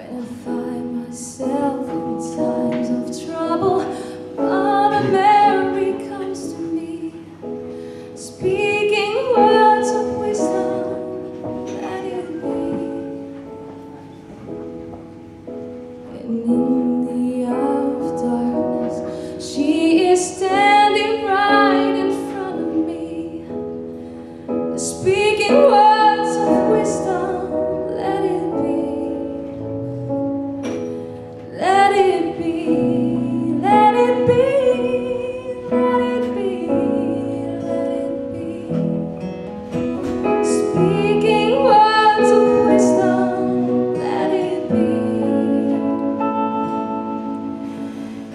When I find myself in times of trouble, Mother Mary comes to me, speaking words of wisdom that heal me. And in the hour of darkness, she is there.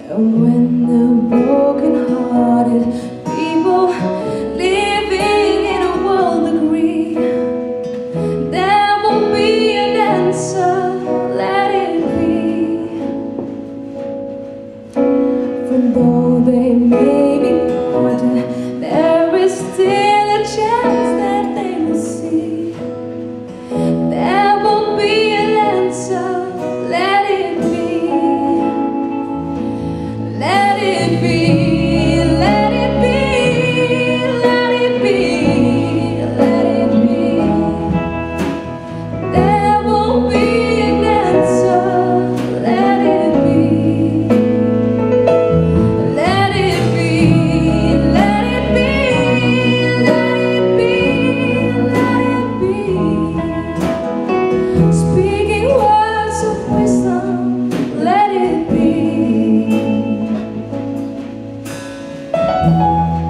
And when the broken-hearted people living in a world agree There will be an answer, let it be. Though they may Música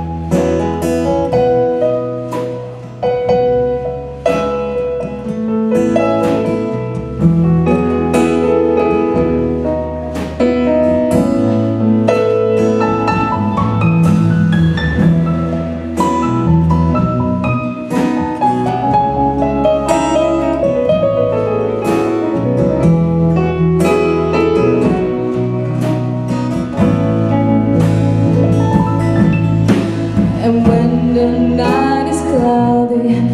glory.